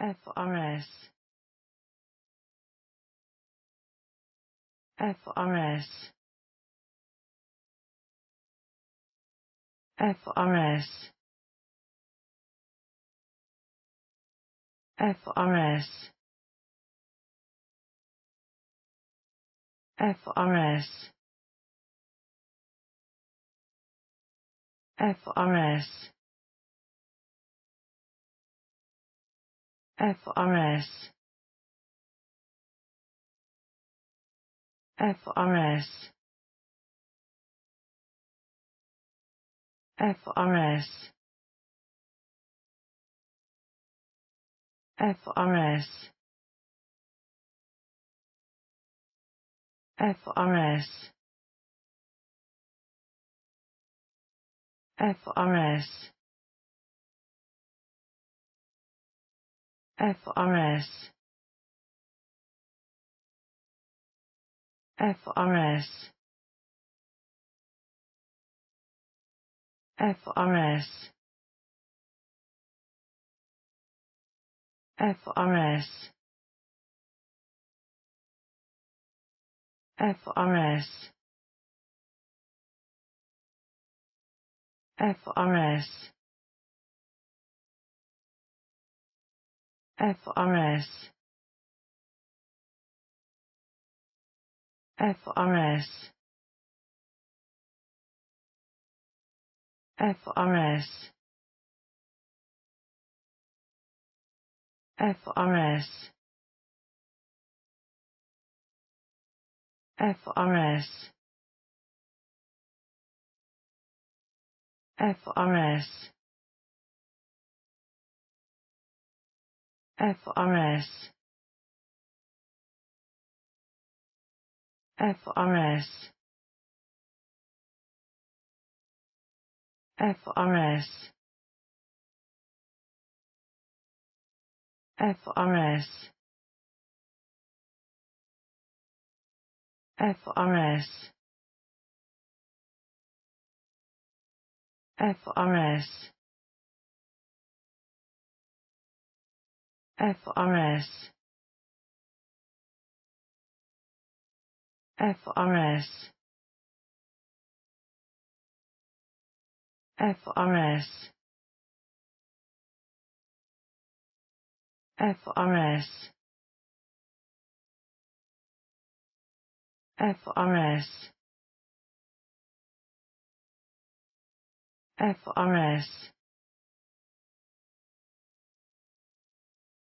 FRS FRS FRS FRS FRS FRS FRS FRS FRS FRS FRS FRS FRS FRS FRS FRS FRS FRS FRS FRS FRS FRS FRS FRS FRS FRS FRS FRS FRS FRS FRS FRS FRS FRS FRS FRS